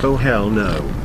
Oh hell no.